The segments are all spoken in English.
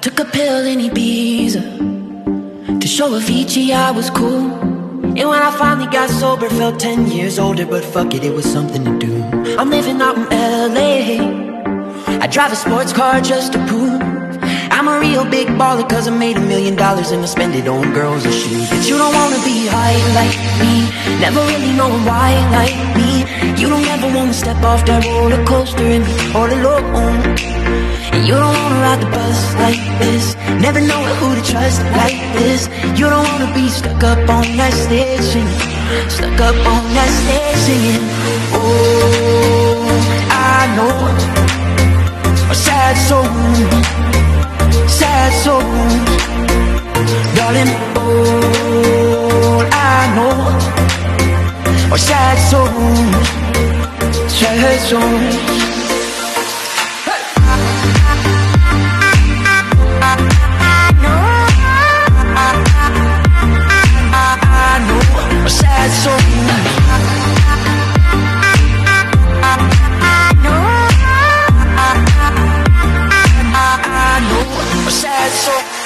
took a pill in Ibiza To show Avicii I was cool. And when I finally got sober Felt 10 years older But fuck it, it was something to do. I'm living out in L.A. I drive a sports car just to prove I'm a real big baller Cause I made a million dollars And I spend it on girls and shoes. But you don't wanna be high like me Never really knowing why like me. You don't ever wanna step off that roller coaster And be all alone You don't wanna ride the bus like this. Never know who to trust like this. You don't wanna be stuck up on that stage singing. Stuck up on that stage singing. Oh, I know A sad soul sad souls Darling, all I know Are sad souls Sad souls a sad soul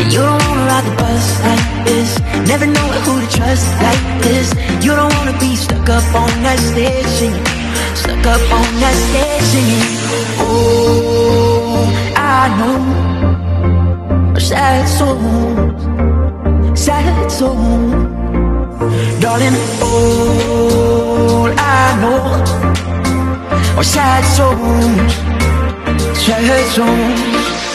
and you don't wanna ride the bus like this. Never know who to trust like this. You don't wanna be stuck up on that stage Stuck up on that stage Oh, I know. Sad soul Sad soul Darling, all I know. Are sad souls. Sad souls